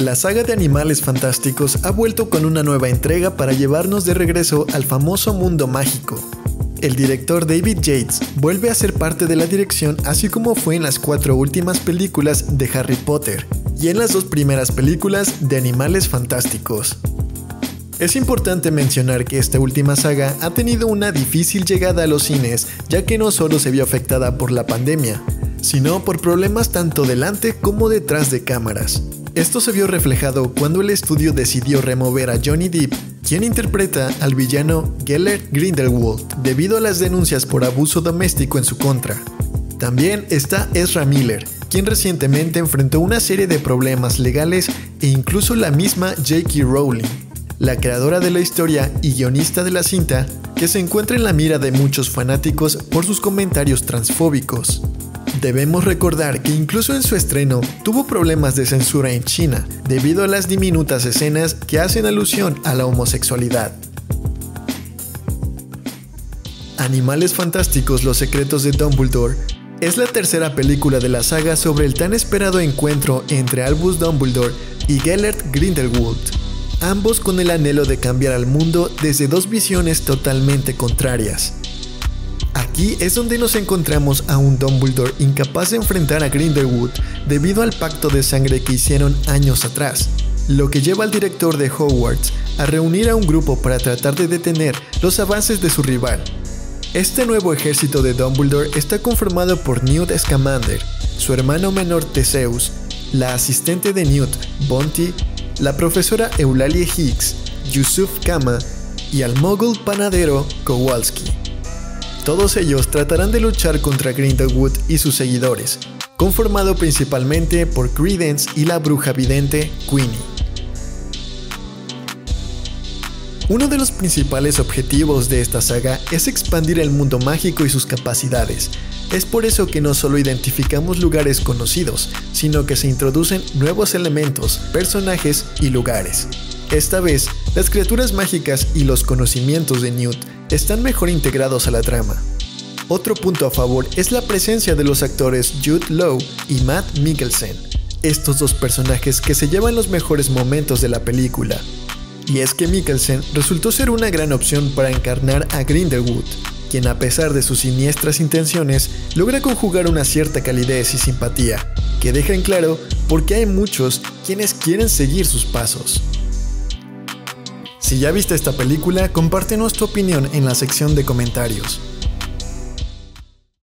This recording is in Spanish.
La saga de Animales Fantásticos ha vuelto con una nueva entrega para llevarnos de regreso al famoso mundo mágico. El director David Yates vuelve a ser parte de la dirección así como fue en las cuatro últimas películas de Harry Potter y en las dos primeras películas de Animales Fantásticos. Es importante mencionar que esta última saga ha tenido una difícil llegada a los cines, ya que no solo se vio afectada por la pandemia, sino por problemas tanto delante como detrás de cámaras. Esto se vio reflejado cuando el estudio decidió remover a Johnny Depp, quien interpreta al villano Gellert Grindelwald, debido a las denuncias por abuso doméstico en su contra. También está Ezra Miller, quien recientemente enfrentó una serie de problemas legales e incluso la misma J.K. Rowling, la creadora de la historia y guionista de la cinta, que se encuentra en la mira de muchos fanáticos por sus comentarios transfóbicos. Debemos recordar que incluso en su estreno tuvo problemas de censura en China debido a las diminutas escenas que hacen alusión a la homosexualidad. Animales Fantásticos Los Secretos de Dumbledore es la tercera película de la saga sobre el tan esperado encuentro entre Albus Dumbledore y Gellert Grindelwald, ambos con el anhelo de cambiar al mundo desde dos visiones totalmente contrarias. Aquí es donde nos encontramos a un Dumbledore incapaz de enfrentar a Grindelwald debido al pacto de sangre que hicieron años atrás, lo que lleva al director de Hogwarts a reunir a un grupo para tratar de detener los avances de su rival. Este nuevo ejército de Dumbledore está conformado por Newt Scamander, su hermano menor Theseus, la asistente de Newt, Bonty, la profesora Eulalie Hicks, Yusuf Kama y al mogul panadero Kowalski. Todos ellos tratarán de luchar contra Grindelwood y sus seguidores, conformado principalmente por Credence y la bruja vidente Queenie. Uno de los principales objetivos de esta saga es expandir el mundo mágico y sus capacidades. Es por eso que no solo identificamos lugares conocidos, sino que se introducen nuevos elementos, personajes y lugares. Esta vez, las criaturas mágicas y los conocimientos de Newt están mejor integrados a la trama. Otro punto a favor es la presencia de los actores Jude Law y Matt Mikkelsen, estos dos personajes que se llevan los mejores momentos de la película. Y es que Mikkelsen resultó ser una gran opción para encarnar a Grindelwood, quien a pesar de sus siniestras intenciones, logra conjugar una cierta calidez y simpatía, que deja en claro por qué hay muchos quienes quieren seguir sus pasos. Si ya viste esta película, compártenos tu opinión en la sección de comentarios.